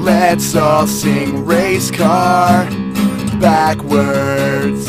Let's all sing race car backwards.